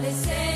They say